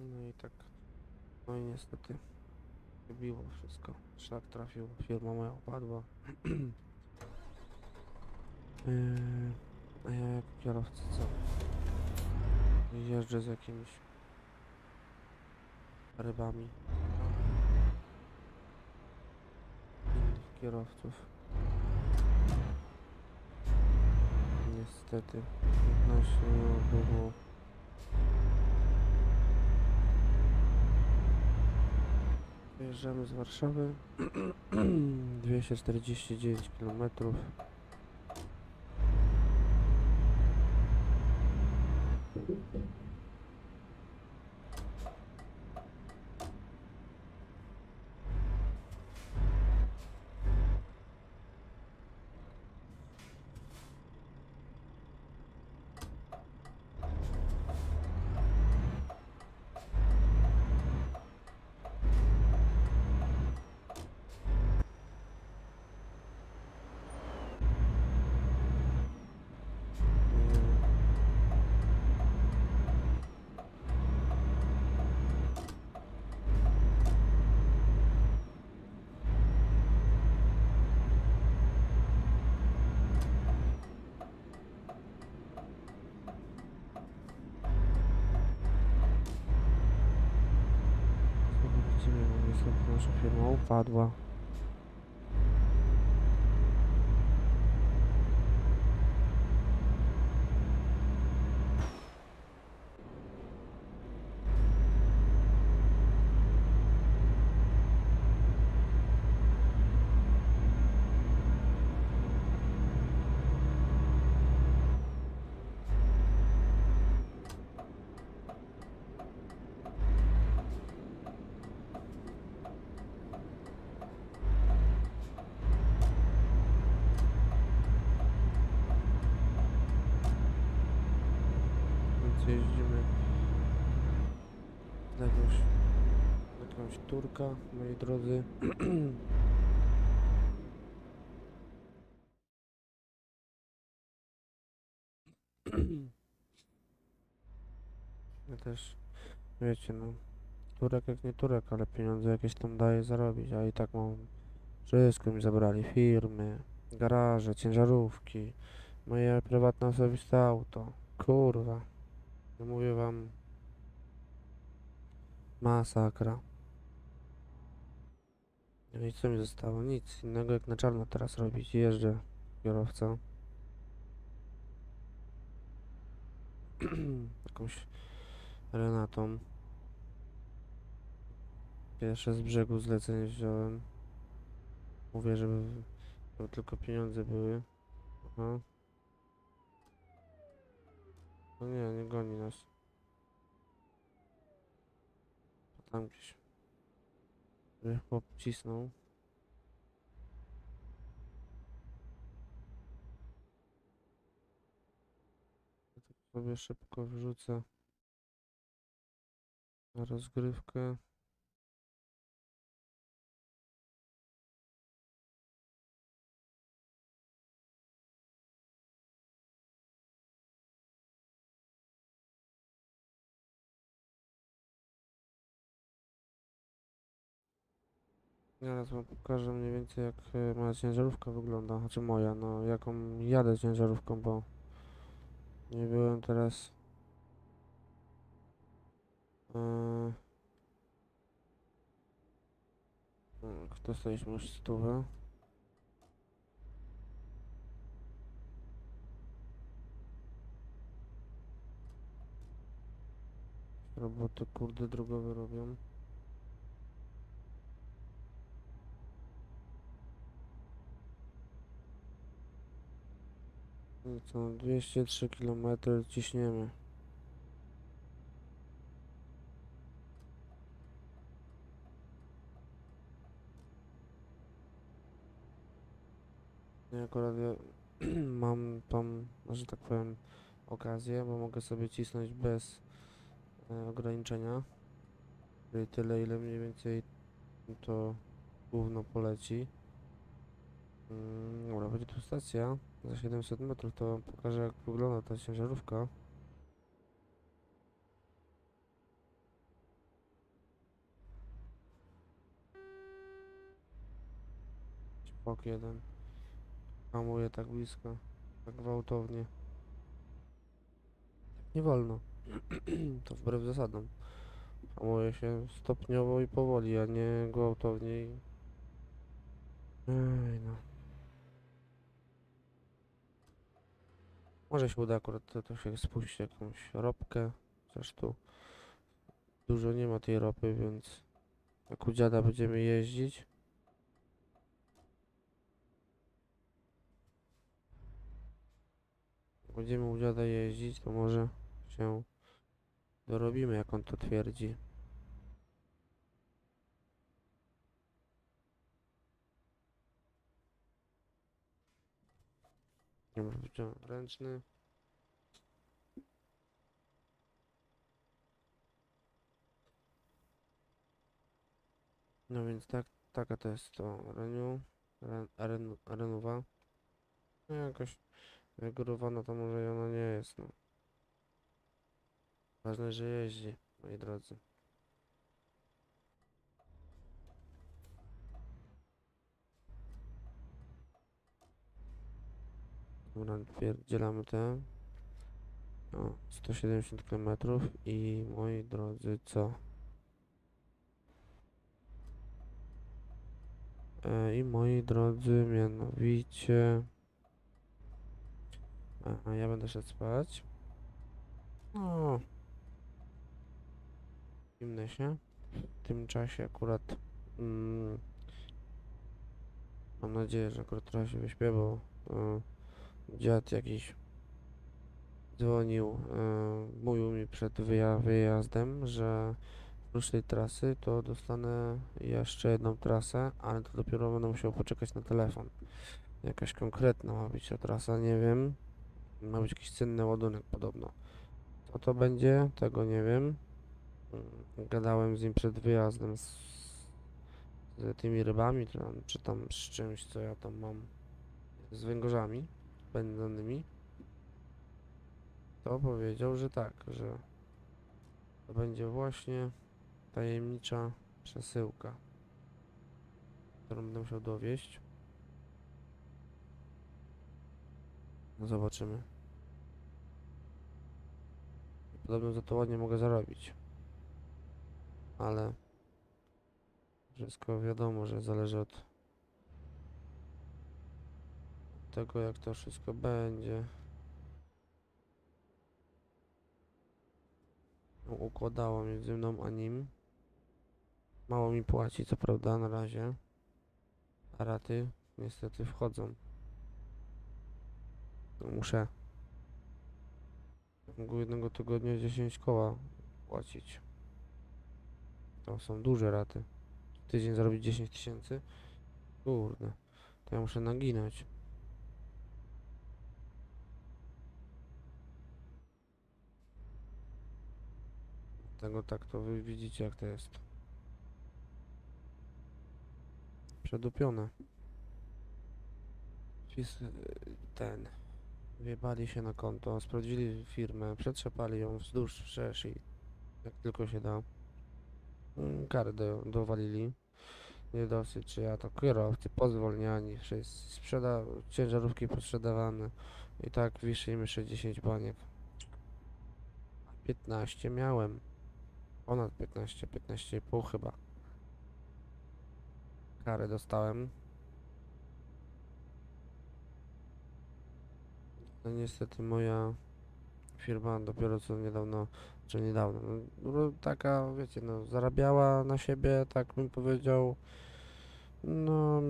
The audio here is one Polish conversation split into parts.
No i tak. No i niestety. Wybiło wszystko. Szlak trafił. Firma moja upadła. Yy, a ja jako kierowca co? Jeżdżę z jakimiś rybami innych kierowców. Niestety 15 minut było Wyjeżdżamy z Warszawy. 249 km Zobaczymy, bo niestety nasza firma upadła. Więc jeździmy na jakąś, jakąś turka, moi drodzy. Ja też, wiecie, no, turek jak nie turek, ale pieniądze jakieś tam daje zarobić, a i tak mam wszystko mi zabrali, firmy, garaże, ciężarówki, moje prywatne osobiste auto, kurwa. No mówię wam. Masakra. No i co mi zostało? Nic innego jak na czarno teraz robić. Jeżdżę kierowca. Jakąś Renatą. Pierwsze z brzegu zlecenie wziąłem. Mówię, żeby, żeby tylko pieniądze były. Aha. No nie, nie goni nas. To Tam gdzieś. Chłop cisnął. Ja sobie szybko wrzucę na rozgrywkę. Zaraz wam pokażę mniej więcej jak e, moja ciężarówka wygląda, znaczy moja, no jaką jadę ciężarówką, bo nie byłem teraz mm, dostaliśmy już stówę? Roboty kurde drogowe robią Co, 203 km ciśniemy. Ja akurat ja mam tą, że tak powiem, okazję, bo mogę sobie cisnąć bez e, ograniczenia. Czyli tyle, ile mniej więcej to gówno poleci. Mm, dobra, będzie tu stacja za 700 metrów, to pokażę jak wygląda ta ciężarówka. Szpok jeden. Hamuje tak blisko, tak gwałtownie. Nie wolno. to wbrew zasadom. Hamuje się stopniowo i powoli, a nie gwałtownie i... Ej no. Może się uda akurat to, to się spuścić jakąś ropkę. Tu dużo nie ma tej ropy, więc jak u dziada będziemy jeździć. jak Będziemy u dziada jeździć, to może się dorobimy, jak on to twierdzi. Ręczny. No więc tak, taka to jest to Reniu, Ren, Ren, Renuwa. No jakoś wygórowana to może i ona nie jest, no. Ważne, że jeździ, moi drodzy. Dobra, pierdzielamy te. O, 170 km i moi drodzy, co? E, I moi drodzy, mianowicie... Aha, ja będę szedł spać. O. Zimnę się. W tym czasie akurat... Mm, mam nadzieję, że akurat trochę się wyśpię, bo... dziad jakiś dzwonił, e, mówił mi przed wyja wyjazdem, że oprócz tej trasy to dostanę jeszcze jedną trasę, ale to dopiero będę musiał poczekać na telefon. Jakaś konkretna ma być ta trasa, nie wiem. Ma być jakiś cenny ładunek podobno. Co to będzie, tego nie wiem. Mm, Gadałem z nim przed wyjazdem z, z tymi rybami, czy tam z czymś, co ja tam mam z węgorzami pędzonymi, to powiedział, że tak, że to będzie właśnie tajemnicza przesyłka, którą będę musiał dowieść. No zobaczymy. Podobno za to ładnie mogę zarobić. Ale wszystko wiadomo, że zależy od tego, jak to wszystko będzie. No, Układało między mną a nim. Mało mi płaci, co prawda, na razie. A raty niestety wchodzą. No, muszę w ciągu jednego tygodnia 10 koła płacić. To są duże raty. Tydzień zarobić 10 tysięcy? Kurde. To ja muszę naginać. Tego tak to wy widzicie jak to jest. Przedupione. Y, ten. Wjebali się na konto, sprawdzili firmę, przetrzepali ją wzdłuż wszerz i jak tylko się da. Mm, Karę do, dowalili. Nie dosyć, ja to kierowcy pozwolniani, wszyscy sprzeda ciężarówki posprzedawane. I tak wiszy im jeszcze 10 baniek. 15 miałem. Ponad 15, 15,5 chyba. Karę dostałem. No niestety moja firma dopiero co niedawno, czy niedawno, no, no, taka wiecie, no zarabiała na siebie, tak bym powiedział, no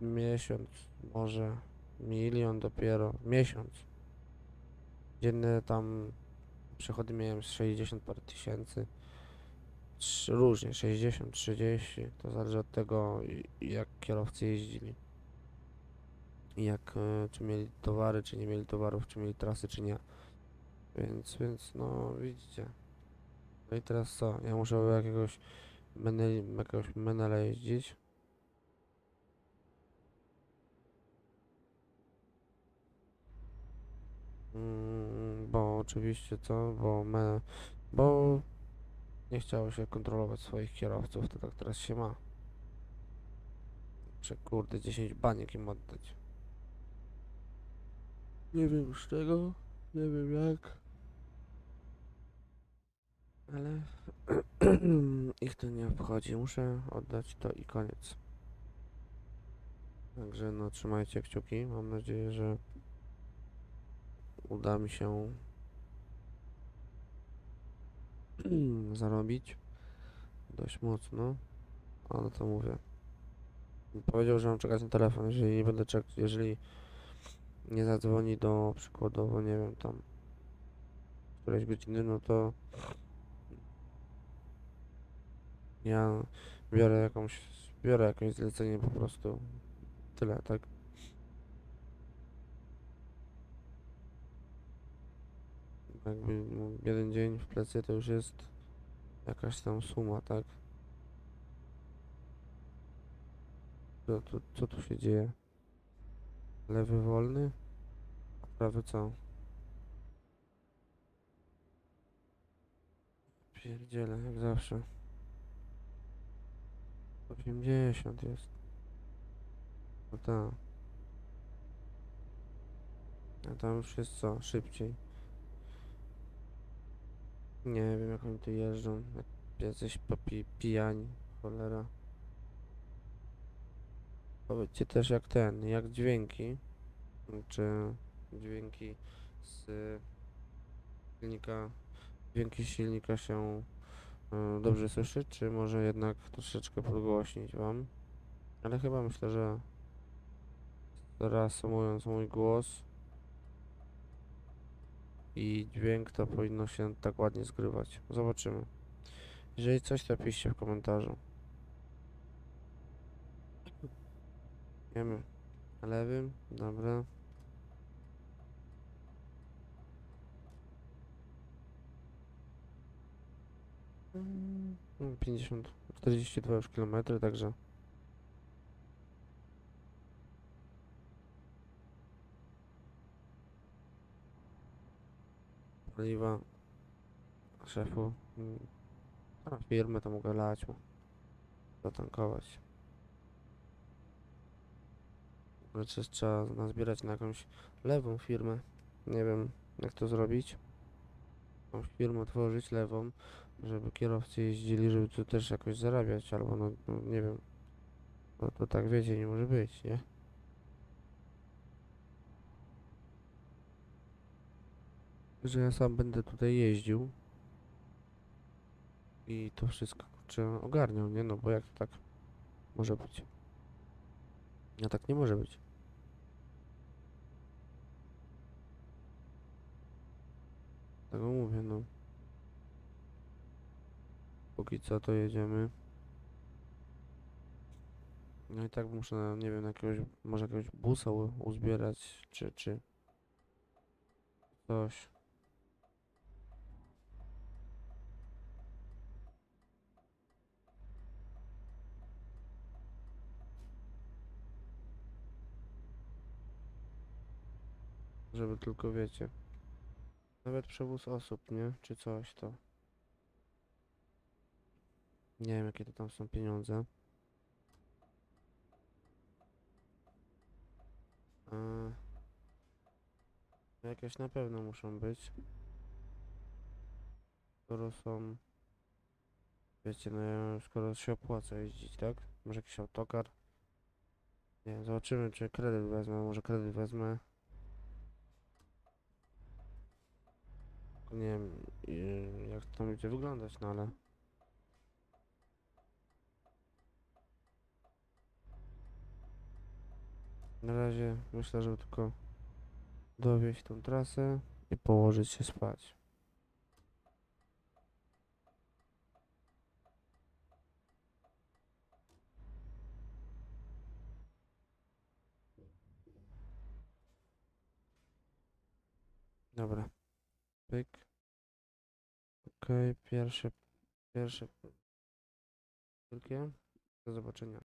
miesiąc, może milion dopiero, miesiąc. Dzienne tam przychody miałem z 60 parę tysięcy. Różnie, 60, 30, to zależy od tego jak kierowcy jeździli. Jak, e, czy mieli towary, czy nie mieli towarów, czy mieli trasy, czy nie. Więc, więc no widzicie. No i teraz co? Ja muszę jakiegoś meneli, jakiegoś menela jeździć. Mm, bo oczywiście co? Bo me, bo nie chciało się kontrolować swoich kierowców, to tak teraz się ma. Czy kurde 10 baniek im oddać. Nie wiem z czego, nie wiem jak. Ale ich to nie obchodzi. Muszę oddać to i koniec. Także no trzymajcie kciuki. Mam nadzieję, że uda mi się zarobić dość mocno. Ale to mówię. Powiedział, że mam czekać na telefon. Jeżeli nie będę czekać, jeżeli nie zadzwoni do przykładowo, nie wiem, tam którejś godziny, no to ja biorę jakąś, biorę jakieś zlecenie po prostu. Tyle, tak? Jakby no, jeden dzień w plecy to już jest jakaś tam suma, tak? Co, tu- co tu się dzieje? Lewy wolny? A prawy co? Pierdziele, jak zawsze. 80 jest. No tak. A tam już jest co? Szybciej. Nie wiem jak oni tu jeżdżą. Jak jacyś popi pijani. Cholera. Powiedzcie też jak ten, jak dźwięki. Czy dźwięki z silnika, dźwięki silnika się y, dobrze słyszy, czy może jednak troszeczkę podgłośnić wam? Ale chyba myślę, że reasumując mój głos i dźwięk, to powinno się tak ładnie zgrywać. Zobaczymy. Jeżeli coś, to piszcie w komentarzu. Wiemy. Lewym, dobra. Mm, 50, 42 już kilometry, także paliwa szefu a firmę to mogę lać mu zatankować Znaczy trzeba nazbierać na jakąś lewą firmę nie wiem jak to zrobić jakąś firmę otworzyć lewą żeby kierowcy jeździli, żeby tu też jakoś zarabiać, albo no, no nie wiem. No to tak wiecie, nie może być, nie? Że ja sam będę tutaj jeździł i to wszystko kurczę ogarniał, nie? No bo jak to tak może być? A tak nie może być. Tego mówię, no. Póki co to jedziemy. No i tak muszę, nie wiem, jakiegoś, może jakiegoś busa uzbierać, czy, czy coś. Żeby tylko wiecie. Nawet przewóz osób, nie? Czy coś to. Nie wiem jakie to tam są pieniądze. Eee, jakieś na pewno muszą być. Skoro są... Wiecie, no ja, skoro się opłaca jeździć, tak? Może jakiś autokar? Nie zobaczymy czy kredyt wezmę, może kredyt wezmę. Nie wiem jak to będzie wyglądać, no ale... Na razie myślę, żeby tylko dowieść tą trasę i położyć się spać. Dobra. Pyk. Okej, pierwsze, pierwsze. Wielkie. Do zobaczenia.